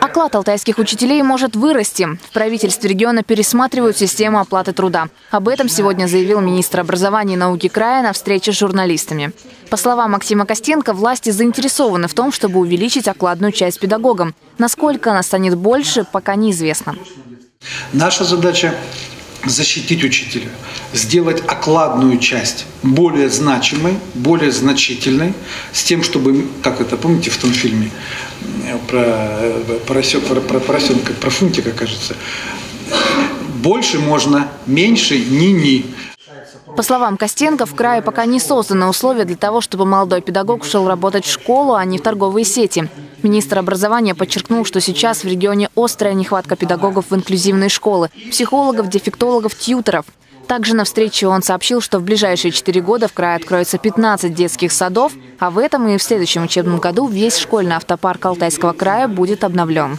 Оклад алтайских учителей может вырасти. В правительстве региона пересматривают систему оплаты труда. Об этом сегодня заявил министр образования и науки края на встрече с журналистами. По словам Максима Костенко, власти заинтересованы в том, чтобы увеличить окладную часть педагогам. Насколько она станет больше, пока неизвестно. Наша задача защитить учителя, сделать окладную часть более значимой, более значительной, с тем, чтобы, как это помните в том фильме про, поросенка, про, про поросенка, про фунтика, кажется, больше можно, меньше ни-ни. По словам Костенко, в крае пока не созданы условия для того, чтобы молодой педагог шел работать в школу, а не в торговые сети. Министр образования подчеркнул, что сейчас в регионе острая нехватка педагогов в инклюзивные школы, психологов, дефектологов, тьютеров. Также на встрече он сообщил, что в ближайшие четыре года в крае откроется 15 детских садов, а в этом и в следующем учебном году весь школьный автопарк Алтайского края будет обновлен.